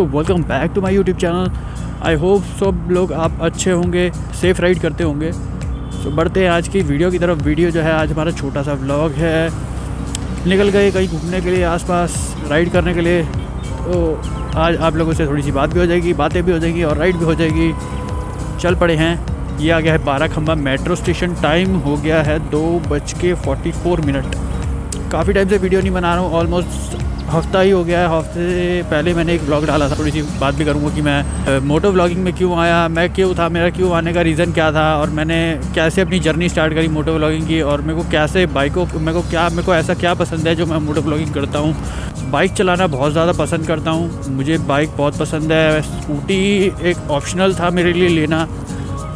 दोस्तों welcome back to my YouTube channel I hope सब लोग आप अच्छे होंगे सेफ़ राइड करते होंगे। तो बढ़ते हैं आज की वीडियो की तरफ़। वीडियो जो है, आज हमारा छोटा सा व्लॉग है। निकल गए कहीं घूमने के लिए, आसपास राइड करने के लिए। तो आज आप लोगों से थोड़ी सी बात भी हो जाएगी, बातें भी हो जाएगी और राइड भी हो जाएगी। चल पड़े हैं। ये आ गया है बारह खम्बा मेट्रो स्टेशन टाइम हो गया है दो बज के फोर मिनट काफ़ी टाइम से वीडियो नहीं बना रहा हूँ ऑलमोस्ट हफ़्ता ही हो गया है, हफ़्ते से पहले मैंने एक ब्लॉग डाला था, थोड़ी सी बात भी करूँगा कि मैं मोटो ब्लॉगिंग में क्यों आया, मैं क्यों था, मेरा क्यों आने का रीज़न क्या था और मैंने कैसे अपनी जर्नी स्टार्ट करी मोटो ब्लॉगिंग की और मेरे को कैसे बाइकों मेरे को क्या, मेरे को ऐसा क्या पसंद है जो मैं मोटो ब्लॉगिंग करता हूँ। बाइक चलाना बहुत ज़्यादा पसंद करता हूँ, मुझे बाइक बहुत पसंद है स्कूटी एक ऑप्शनल था मेरे लिए लेना,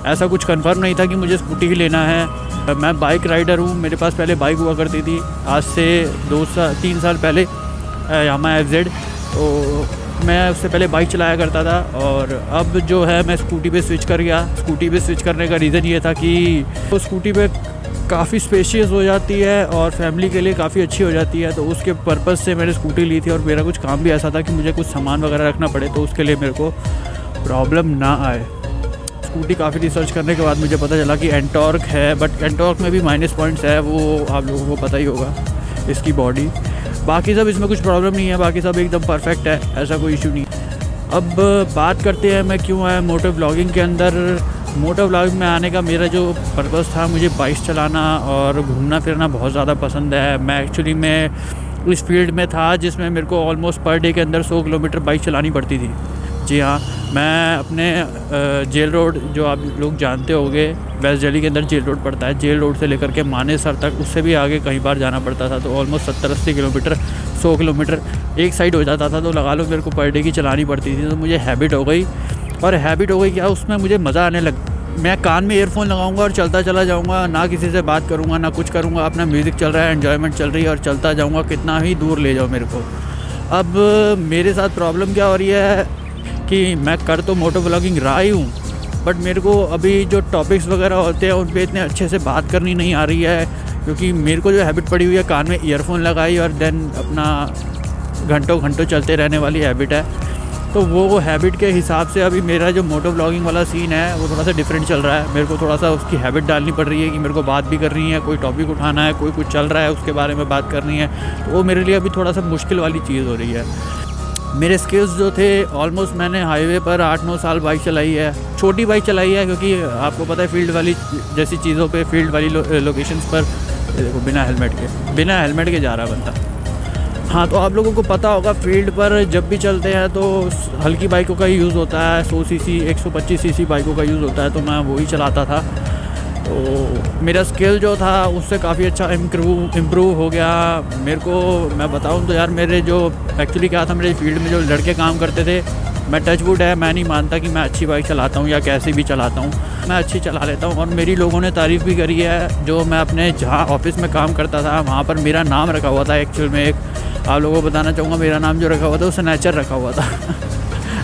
ऐसा कुछ कंफर्म नहीं था कि मुझे स्कूटी ही लेना है। मैं बाइक राइडर हूँ, मेरे पास पहले बाइक हुआ करती थी, आज से दो साल तीन साल पहले यामा एफ़ जेड तो मैं उससे पहले बाइक चलाया करता था और अब जो है मैं स्कूटी पे स्विच कर गया। स्कूटी पे स्विच करने का रीज़न ये था कि वो स्कूटी पे काफ़ी स्पेशियस हो जाती है और फैमिली के लिए काफ़ी अच्छी हो जाती है। तो उसके पर्पज़ से मैंने स्कूटी ली थी और मेरा कुछ काम भी ऐसा था कि मुझे कुछ सामान वगैरह रखना पड़े तो उसके लिए मेरे को प्रॉब्लम ना आए। स्कूटी काफ़ी रिसर्च करने के बाद मुझे पता चला कि एंटॉर्क है बट एंटॉर्क में भी माइनस पॉइंट्स है, वो आप लोगों को पता ही होगा इसकी बॉडी बाकी सब इसमें कुछ प्रॉब्लम नहीं है, बाकी सब एकदम परफेक्ट है, ऐसा कोई इशू नहीं। अब बात करते हैं मैं क्यों आया मोटर ब्लॉगिंग के अंदर। मोटर ब्लॉगिंग में आने का मेरा जो पर्पज़ था, मुझे बाइक चलाना और घूमना फिरना बहुत ज़्यादा पसंद है। मैं एक्चुअली मैं इस फ़ील्ड में था जिसमें मेरे को ऑलमोस्ट पर डे के अंदर 100 किलोमीटर बाइक चलानी पड़ती थी। जी हाँ मैं अपने जेल रोड, जो आप लोग जानते होंगे, वेस्ट दिल्ली के अंदर जेल रोड पड़ता है। जेल रोड से लेकर के मानेसर तक, उससे भी आगे कई बार जाना पड़ता था तो ऑलमोस्ट सत्तर, अस्सी किलोमीटर, सौ किलोमीटर एक साइड हो जाता था तो लगा लो मेरे को पर डे की चलानी पड़ती थी तो मुझे हैबिट हो गई। और हैबिट हो गई क्या, उसमें मुझे मज़ा आने लग, मैं कान में एयरफोन लगाऊँगा और चलता चला जाऊँगा, ना किसी से बात करूँगा, ना कुछ करूँगा, अपना म्यूज़िक चल रहा है एन्जॉयमेंट चल रही है, और चलता जाऊँगा, कितना ही दूर ले जाओ मेरे को। अब मेरे साथ प्रॉब्लम क्या हो रही है कि मैं कर तो मोटो ब्लॉगिंग रहा ही हूँ बट मेरे को अभी जो टॉपिक्स वगैरह होते हैं, उन पर इतने अच्छे से बात करनी नहीं आ रही है, क्योंकि मेरे को जो हैबिट पड़ी हुई है, कान में ईयरफोन लगाई और देन अपना घंटों घंटों चलते रहने वाली हैबिट है। तो वो हैबिट के हिसाब से अभी मेरा जो मोटो ब्लॉगिंग वाला सीन है, वो थोड़ा सा डिफरेंट चल रहा है। मेरे को थोड़ा सा उसकी हैबिट डालनी पड़ रही है कि मेरे को बात भी करनी है, कोई टॉपिक उठाना है, कोई कुछ चल रहा है, उसके बारे में बात करनी है। तो वो मेरे लिए अभी थोड़ा सा मुश्किल वाली चीज़ हो रही है। मेरे स्किल्स जो थे ऑलमोस्ट मैंने हाईवे पर आठ नौ साल बाइक चलाई है। छोटी बाइक चलाई है क्योंकि आपको पता है फ़ील्ड वाली जैसी चीज़ों पे फ़ील्ड वाली लो, लोकेशंस पर देखो बिना हेलमेट के बिना हेलमेट के जा रहा बंदा। हाँ तो आप लोगों को पता होगा फ़ील्ड पर जब भी चलते हैं तो हल्की बाइकों का ही यूज़ होता है सौ सी सी एक सौ पच्चीस सी सी बाइकों का यूज़ होता है तो मैं वही चलाता था। तो मेरा स्किल जो था, उससे काफ़ी अच्छा इम्प्रूव इम्प्रूव हो गया। मेरे को, मैं बताऊँ तो यार, मेरे जो एक्चुअली क्या था, मेरे फ़ील्ड में जो लड़के काम करते थे, मैं टच वुड है, मैं नहीं मानता कि मैं अच्छी बाइक चलाता हूँ या कैसे भी चलाता हूँ। मैं अच्छी चला लेता हूँ और मेरी लोगों ने तारीफ़ भी करी है, जो मैं अपने, जहाँ ऑफ़िस में काम करता था, वहाँ पर मेरा नाम रखा हुआ था एक्चुअल में एक। आप लोगों को बताना चाहूँगा, मेरा नाम जो रखा हुआ था वो स्नैचर रखा हुआ था।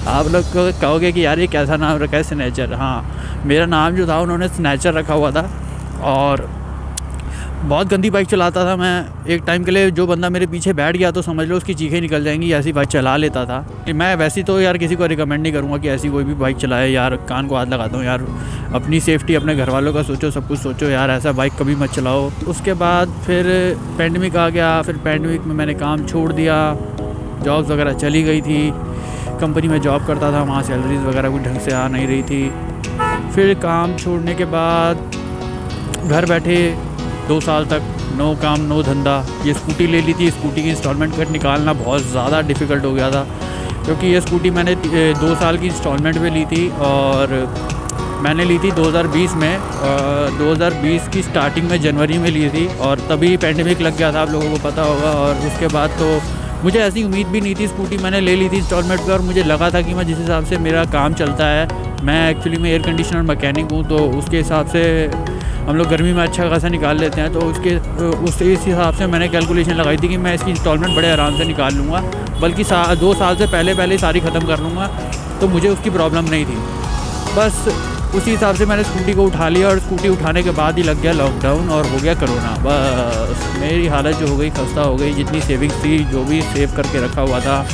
आप लोग कहोगे कि यार ये कैसा नाम रखा है स्नैचर हाँ मेरा नाम जो था, उन्होंने स्नैचर रखा हुआ था और बहुत गंदी बाइक चलाता था मैं। एक टाइम के लिए जो बंदा मेरे पीछे बैठ गया तो समझ लो उसकी चीखें निकल जाएँगी, ऐसी बाइक चला लेता था। मैं वैसे तो यार किसी को रिकमेंड नहीं करूँगा कि ऐसी कोई भी बाइक चलाए। यार, कान को हाथ लगाता हूँ, यार, अपनी सेफ्टी अपने घर वालों का सोचो, सब कुछ सोचो, यार, ऐसा बाइक कभी मत चलाओ। उसके बाद फिर पेंडमिक आ गया, फिर पेंडमिक में मैंने काम छोड़ दिया जॉब्स वगैरह चली गई थी। कंपनी में जॉब करता था वहाँ सैलरीज वगैरह कोई ढंग से आ नहीं रही थी। फिर काम छोड़ने के बाद घर बैठे दो साल तक नो काम नो धंधा। ये स्कूटी ले ली थी स्कूटी की इंस्टॉलमेंट कर निकालना बहुत ज़्यादा डिफ़िकल्ट हो गया था क्योंकि ये स्कूटी मैंने दो साल की इंस्टॉलमेंट में ली थी और मैंने ली थी 2020 में आ, 2020 की स्टार्टिंग में जनवरी में ली थी और तभी पेंडेमिक लग गया था आप लोगों को पता होगा और उसके बाद तो मुझे ऐसी उम्मीद भी नहीं थी स्कूटी मैंने ले ली थी इंस्टॉलमेंट पर और मुझे लगा था कि मैं जिस हिसाब से मेरा काम चलता है मैं एक्चुअली में एयर कंडीशनर मैकेनिक हूँ तो उसके हिसाब से हम लोग गर्मी में अच्छा खासा निकाल लेते हैं तो उसके उस इस हिसाब से मैंने कैलकुलेशन लगाई थी कि मैं इसकी इंस्टॉलमेंट बड़े आराम से निकाल लूँगा बल्कि सा, दो साल से पहले पहले सारी ख़त्म कर लूँगा तो मुझे उसकी प्रॉब्लम नहीं थी। बस उसी हिसाब से मैंने स्कूटी को उठा लिया और स्कूटी उठाने के बाद ही लग गया लॉकडाउन और हो गया करोना बस, मेरी हालत जो हो गई, खस्ता हो गई, जितनी सेविंग्स थी, जो भी सेव करके रखा हुआ था,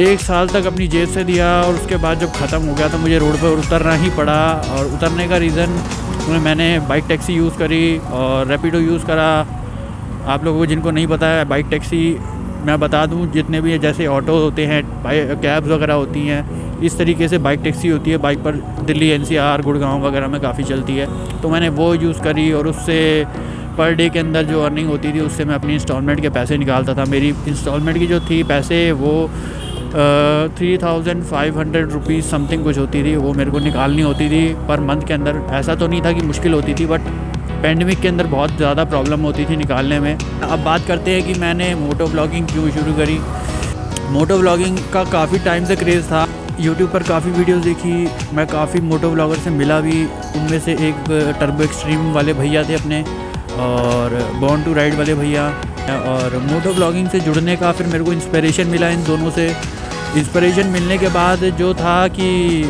एक साल तक अपनी जेब से दिया और उसके बाद जब ख़त्म हो गया तो मुझे रोड पर उतरना ही पड़ा और उतरने का रीज़न मैंने बाइक टैक्सी यूज़ करी और रेपिडो यूज़ करा। आप लोगों को जिनको नहीं पता है बाइक टैक्सी मैं बता दूँ, जितने भी जैसे ऑटो होते हैं कैब्स वगैरह होती हैं इस तरीके से बाइक टैक्सी होती है। बाइक पर दिल्ली, एनसीआर, गुड़गांव वगैरह में काफ़ी चलती है। तो मैंने वो यूज़ करी और उससे पर डे के अंदर जो अर्निंग होती थी, उससे मैं अपनी इंस्टॉलमेंट के पैसे निकालता था। मेरी इंस्टॉलमेंट की जो थी पैसे, वो three thousand five hundred rupees something कुछ होती थी। वो मेरे को निकालनी होती थी पर मंथ के अंदर। ऐसा तो नहीं था कि मुश्किल होती थी बट पेंडेमिक के अंदर बहुत ज़्यादा प्रॉब्लम होती थी निकालने में। अब बात करते हैं कि मैंने मोटो ब्लॉगिंग क्यों शुरू करी। मोटो ब्लॉगिंग का काफ़ी टाइम से क्रेज़ था। यूट्यूब पर काफ़ी वीडियोस देखी, मैं काफ़ी मोटो ब्लॉगर से मिला भी। उनमें से एक टर्बो एक्सट्रीम वाले भैया थे अपने, और बॉन्ड टू राइड वाले भैया। और मोटो ब्लॉगिंग से जुड़ने का फिर मेरे को इंस्पिरेशन मिला इन दोनों से। इंस्पिरेशन मिलने के बाद जो था कि,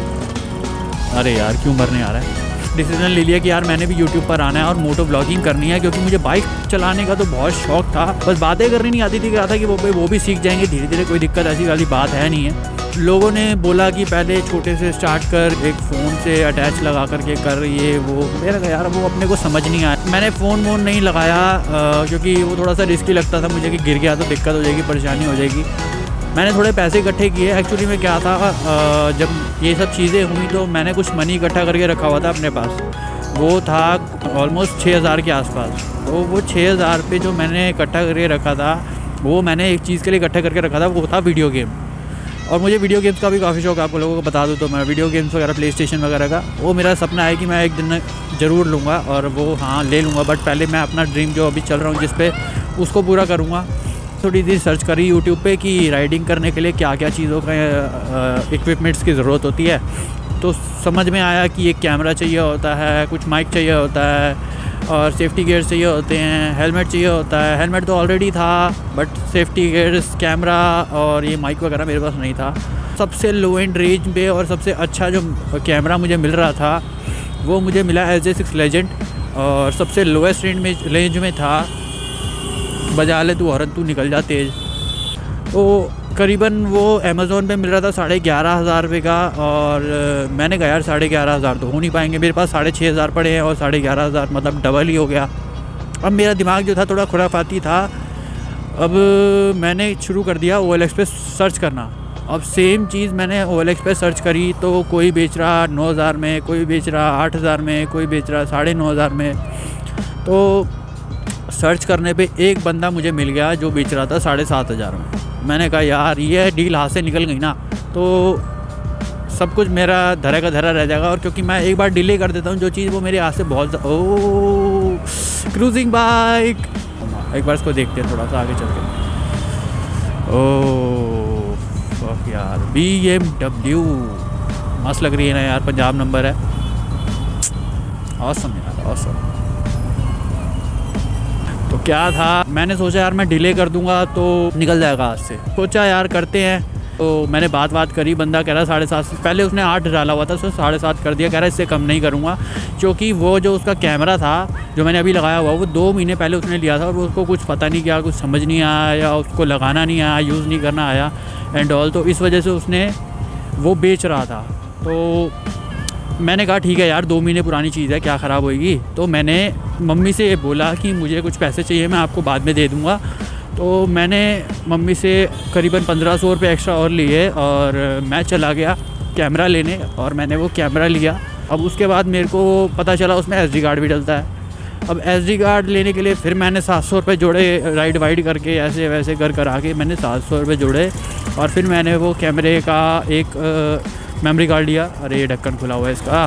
अरे यार, क्यों मरने आ रहा है? डिसीज़न ले लिया कि यार मैंने भी यूट्यूब पर आना है और मोटो ब्लॉगिंग करनी है, क्योंकि मुझे बाइक चलाने का तो बहुत शौक था। बस बातें करनी नहीं आती थी, कहा था कि वो वो भी सीख जाएँगे धीरे धीरे कोई दिक्कत ऐसी वाली बात है नहीं है। लोगों ने बोला कि पहले छोटे से स्टार्ट कर, एक फ़ोन से अटैच लगा करके कर ये, वो। मेरा यार वो अपने को समझ नहीं आया। मैंने फ़ोन वोन नहीं लगाया क्योंकि वो थोड़ा सा रिस्की लगता था मुझे कि गिर गया तो दिक्कत हो जाएगी, परेशानी हो जाएगी। मैंने थोड़े पैसे इकट्ठे किए। एक्चुअली में क्या था जब ये सब चीज़ें हुई तो मैंने कुछ मनी इकट्ठा करके रखा हुआ था अपने पास। वो था ऑलमोस्ट छः हज़ार के आसपास। तो वो छः हज़ार पे जो मैंने इकट्ठा करके रखा था, वो मैंने एक चीज़ के लिए इकट्ठा करके रखा था, वो था वीडियो गेम और मुझे वीडियो गेम्स का भी काफ़ी शौक है, आप लोगों को बता दूँ तो मैं वीडियो गेम्स वगैरह प्ले स्टेशन वगैरह का, वो मेरा सपना है कि मैं एक दिन ज़रूर लूँगा और वो हाँ ले लूँगा। बट पहले मैं अपना ड्रीम जो अभी चल रहा हूँ, जिस पे उसको पूरा करूँगा। थोड़ी सी सर्च करी यूट्यूब पे कि राइडिंग करने के लिए क्या क्या चीज़ों का इक्विपमेंट्स की ज़रूरत होती है। तो समझ में आया कि एक कैमरा चाहिए होता है, कुछ माइक चाहिए होता है और सेफ्टी गेयर्स चाहिए होते हैं हेलमेट चाहिए होता है। हेलमेट तो ऑलरेडी था बट सेफ्टी गेयर्स कैमरा और ये माइक वगैरह मेरे पास नहीं था। सबसे लो एंड रेंज पे और सबसे अच्छा जो कैमरा मुझे मिल रहा था, वो मुझे मिला एज ए सिक्स लेजेंड और सबसे लोएस्ट रेंज में रेंज में था बजा ले, तू औरत, तू निकल जा तेज़। तो करीबन वो अमेज़ोन पे मिल रहा था साढ़े ग्यारह हज़ार रुपये का, और मैंने कहा, यार, साढ़े ग्यारह हज़ार तो हो नहीं पाएँगे, मेरे पास साढ़े छः हज़ार पड़े हैं, और साढ़े ग्यारह हज़ार मतलब डबल ही हो गया। अब मेरा दिमाग जो था थोड़ा खुराफाती था। अब मैंने शुरू कर दिया ओ एल पे सर्च करना। अब सेम चीज़ मैंने ओ एल पे सर्च करी तो कोई बेच रहा नौ हज़ार में, कोई बेच रहा आठ हज़ार में, कोई बेच रहा साढ़े नौ हज़ार में। तो सर्च करने पे एक बंदा मुझे मिल गया जो बेच रहा था साढ़े सात हज़ार में। मैंने कहा, यार, ये डील हाथ से निकल गई ना। तो सब कुछ मेरा धरा का धरा रह जाएगा और क्योंकि मैं एक बार डिले कर देता हूँ, जो चीज़ वो मेरे हाथ से बहुत ओ, क्रूजिंग बाइक। एक बार इसको देखते हैं थोड़ा सा आगे चल के। ओ यार बी एम डब्ल्यू मस्त लग रही है ना यार, पंजाब नंबर है। ऑसम यार ऑसम तो क्या था? मैंने सोचा, यार, मैं डिले कर दूँगा तो निकल जाएगा आज से। सोचा, यार, करते हैं। तो मैंने बात बात करी, बंदा कह रहा, साढ़े सात पहले उसने आठ डाला हुआ था, उसने साढ़े सात कर दिया, कह रहा, इससे कम नहीं करूँगा। क्योंकि वो जो उसका कैमरा था, जो मैंने अभी लगाया हुआ, वो दो महीने पहले उसने लिया था और उसको कुछ पता नहीं किया, कुछ समझ नहीं आया या उसको लगाना नहीं आया यूज़ नहीं करना आया एंड ऑल तो इस वजह से उसने वो बेच रहा था। तो मैंने कहा, ठीक है यार, दो महीने पुरानी चीज़ है, क्या ख़राब होएगी? तो मैंने, मम्मी से ये बोला कि मुझे कुछ पैसे चाहिए, मैं आपको बाद में दे दूँगा। तो मैंने मम्मी से करीबन पंद्रह सौ रुपये एक्स्ट्रा और लिए और मैं चला गया कैमरा लेने और मैंने वो कैमरा लिया। अब उसके बाद मेरे को पता चला उसमें एस कार्ड भी डलता है। अब एस कार्ड लेने के लिए फिर मैंने सात सौ रुपये जोड़े राइड वाइड करके, ऐसे वैसे कर कर आके मैंने सात सौ रुपये जोड़े और फिर मैंने वो कैमरे का एक मेमोरी कार्ड लिया। अरे, ढक्कन खुला हुआ है इसका।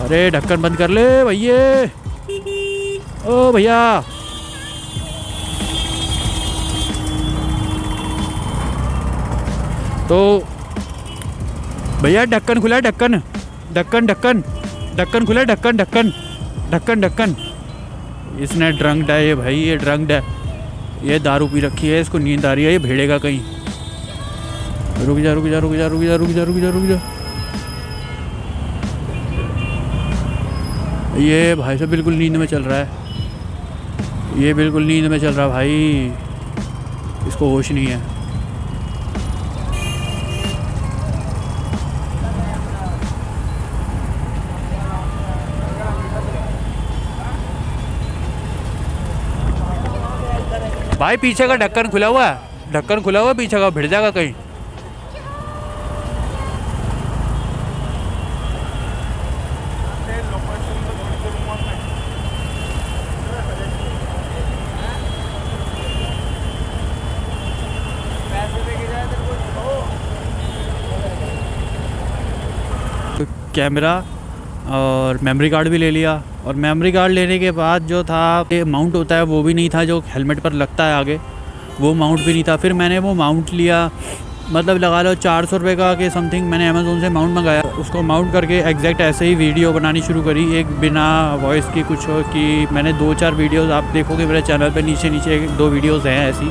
अरे, ढक्कन बंद कर ले भैया। ओ भैया। तो भैया, ढक्कन खुला ढक्कन। ढक्कन ढक्कन। ढक्कन खुला ढक्कन ढक्कन। ढक्कन ढक्कन। इसने ड्रंक्ड है, ये भाई, ये ड्रंक्ड है। ये दारू पी रखी है, इसको नींद आ रही है, ये भेड़ेगा कहीं। रुक जा रुक जा रुक जा रुक जा रुक जा रुक जा रुक जा। ये भाई साहब बिल्कुल नींद में चल रहा है। ये बिल्कुल नींद में चल रहा है भाई। इसको होश नहीं है। भाई, पीछे का ढक्कन खुला हुआ है। ढक्कन खुला हुआ है, पीछे का भिड़ जाएगा कहीं। कैमरा और मेमोरी कार्ड भी ले लिया। और मेमोरी कार्ड लेने के बाद जो था माउंट होता है, वो भी नहीं था जो हेलमेट पर लगता है आगे। वो माउंट भी नहीं था। फिर मैंने वो माउंट लिया। मतलब लगा लो चार सौ रुपये का के समथिंग मैंने अमेज़ोन से माउंट मंगाया। उसको माउंट करके एग्जैक्ट ऐसे ही वीडियो बनानी शुरू करी। एक बिना वॉइस की कुछ कि मैंने दो चार वीडियोस आप देखोगे मेरे चैनल पे नीचे नीचे दो वीडियोस हैं ऐसी।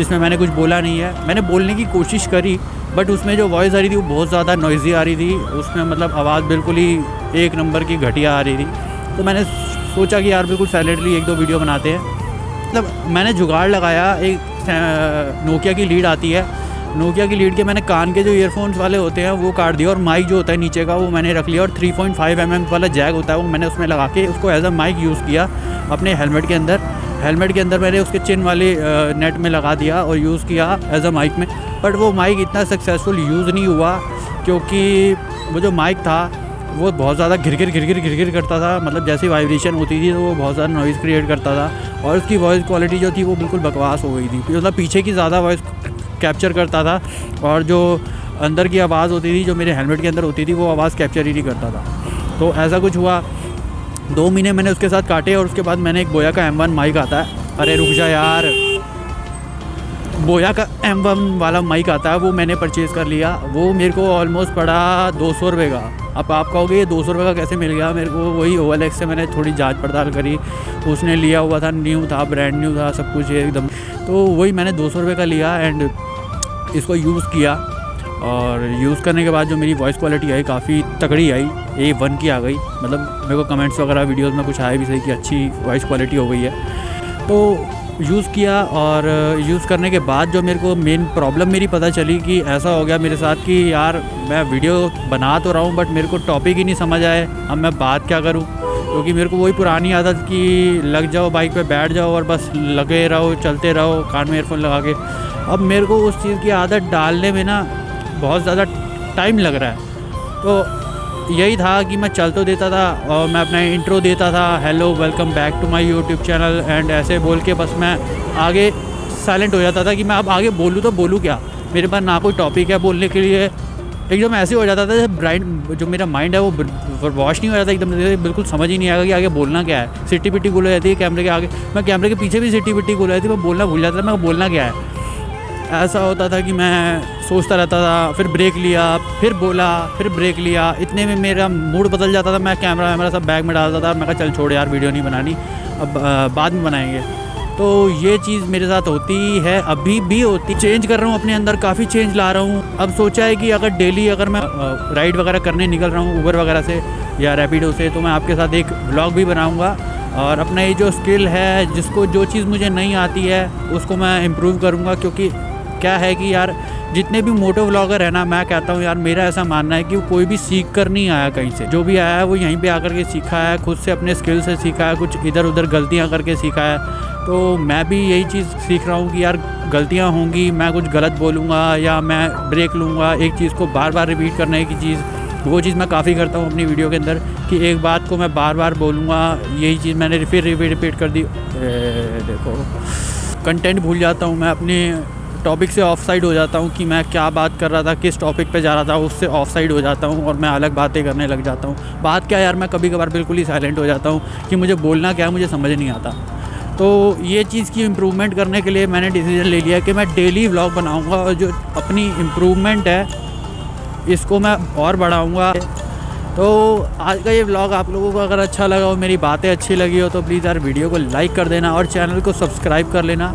जिसमें मैंने कुछ बोला नहीं है। मैंने बोलने की कोशिश करी बट उसमें जो वॉइस आ रही थी वो बहुत ज़्यादा नॉइजी आ रही थी। उसमें मतलब आवाज़ बिल्कुल ही एक नंबर की घटिया आ रही थी। तो मैंने सोचा कि यार बिल्कुल साइलेंटली एक दो वीडियो बनाते हैं। मतलब मैंने जुगाड़ लगाया, एक नोकिया की लीड आती है। नोकिया की लीड के मैंने कान के जो ईयरफोन्स वाले होते हैं, वो काट दिया और माइक जो होता है नीचे का, वो मैंने रख लिया और 3.5 पॉइंट mm वाला जैग होता है, वो मैंने उसमें लगा के उसको एज अ माइक यूज़ किया अपने हेलमेट के अंदर। हेलमेट के अंदर मैंने उसके चिन वाले नेट में लगा दिया और यूज़ किया एज अ माइक में। बट वो माइक इतना सक्सेसफुल यूज़ नहीं हुआ क्योंकि वो जो माइक था, वो बहुत ज़्यादा घिर घिर घिर घिर घिर घिर करता था। मतलब जैसी वाइब्रेशन होती थी तो वो बहुत ज़्यादा नॉइज़ क्रिएट करता था और उसकी वॉइस क्वालिटी जो थी वो बिल्कुल बकवास हो गई थी। मतलब पीछे की ज़्यादा वॉइस कैप्चर करता था और जो अंदर की आवाज़ होती थी, जो मेरे हेलमेट के अंदर होती थी, वो आवाज़ कैप्चर ही नहीं करता था। तो ऐसा कुछ हुआ। दो महीने मैंने उसके साथ काटे और उसके बाद मैंने एक बोया का एम वन माइक आता है। अरे, रुक जा यार। बोया का एम वन वाला माइक आता है, वो मैंने परचेज़ कर लिया। वो मेरे को ऑलमोस्ट पड़ा दो सौ रुपये का। अब आप कहोगे, ये दो सौ रुपये का कैसे मिल गया? मेरे को वही ओ एल से मैंने थोड़ी जाँच पड़ताल करी। उसने लिया हुआ था न्यू था ब्रांड न्यू था, सब कुछ एकदम। तो वही मैंने दो सौ रुपये का लिया एंड इसको यूज़ किया। और यूज़ करने के बाद जो मेरी वॉइस क्वालिटी आई, काफ़ी तगड़ी आई। ए वन की आ गई। मतलब मेरे को कमेंट्स वगैरह वीडियोस में कुछ आए भी सही कि अच्छी वॉइस क्वालिटी हो गई है। तो यूज़ किया और यूज़ करने के बाद जो मेरे को मेन प्रॉब्लम मेरी पता चली कि ऐसा हो गया मेरे साथ कि यार, मैं वीडियो बना तो रहा हूँ बट मेरे को टॉपिक ही नहीं समझ आए। अब मैं बात क्या करूँ? क्योंकि मेरे को वही पुरानी आदत कि लग जाओ बाइक पे बैठ जाओ और बस लगे रहो, चलते रहो, कान में एयरफोन लगा के। अब मेरे को उस चीज़ की आदत डालने में ना बहुत ज़्यादा टाइम लग रहा है। तो यही था कि मैं चल तो देता था और मैं अपना इंट्रो देता था hello welcome back to my YouTube channel and ऐसे बोल के बस मैं आगे साइलेंट हो जाता था कि मैं अब आगे बोलूँ तो बोलूँ क्या? मेरे पास ना कोई टॉपिक है बोलने के लिए। एकदम ऐसे हो जाता था जब ब्राइंड जो मेरा माइंड है वो वॉश नहीं हो जाता एकदम बिल्कुल समझ ही नहीं आएगा कि आगे बोलना क्या है। सिटी पिट्टी गुल हो जाती है कैमरे के आगे। मैं कैमरे के पीछे भी सिटी पिट्टी गुल हो जाती है मैं बोलना भूल जाता था, मैं बोलना क्या है? ऐसा होता था कि मैं सोचता रहता था, फिर ब्रेक लिया, फिर बोला, फिर ब्रेक लिया। इतने में मेरा मूड बदल जाता था, मैं कैमरा वैमरा सब बैग में डालता था। मैं कहा, चल छोड़ यार वीडियो नहीं बनानी, अब बाद में बनाएँगे। तो ये चीज़ मेरे साथ होती है, अभी भी होती। चेंज कर रहा हूँ अपने अंदर, काफ़ी चेंज ला रहा हूँ। अब सोचा है कि अगर डेली अगर मैं राइड वगैरह करने निकल रहा हूँ ऊबर वगैरह से या रैपिडो से तो मैं आपके साथ एक ब्लॉग भी बनाऊँगा। और अपना ये जो स्किल है, जिसको जो चीज़ मुझे नहीं आती है, उसको मैं इम्प्रूव करूँगा, क्योंकि क्या है कि यार, जितने भी मोटो व्लॉगर है ना, मैं कहता हूँ यार, मेरा ऐसा मानना है कि वो कोई भी सीख कर नहीं आया कहीं से। जो भी आया है, वो यहीं पे आकर के सीखा है, खुद से अपने स्किल से सीखा है, कुछ इधर उधर गलतियाँ करके सीखा है। तो मैं भी यही चीज़ सीख रहा हूँ कि यार, गलतियाँ होंगी, मैं कुछ गलत बोलूँगा या मैं ब्रेक लूँगा, एक चीज़ को बार बार रिपीट करने की चीज़, वो चीज़ मैं काफ़ी करता हूँ अपनी वीडियो के अंदर कि एक बात को मैं बार बार बोलूँगा, यही चीज़ मैंने फिर रिपीट रिपीट कर दी। देखो कंटेंट भूल जाता हूँ मैं अपने टॉपिक से ऑफ़ साइड हो जाता हूँ कि मैं क्या बात कर रहा था, किस टॉपिक पे जा रहा था, उससे ऑफ़ साइड हो जाता हूँ और मैं अलग बातें करने लग जाता हूँ। बात क्या यार, मैं कभी कभार बिल्कुल ही साइलेंट हो जाता हूँ कि मुझे बोलना क्या है, मुझे समझ नहीं आता। तो ये चीज़ की इम्प्रूवमेंट करने के लिए मैंने डिसीज़न ले लिया कि मैं डेली व्लॉग बनाऊँगा और जो अपनी इम्प्रूवमेंट है, इसको मैं और बढ़ाऊँगा। तो आज का ये व्लॉग आप लोगों को अगर अच्छा लगा हो, मेरी बातें अच्छी लगी हो तो प्लीज़ यार वीडियो को लाइक कर देना और चैनल को सब्सक्राइब कर लेना।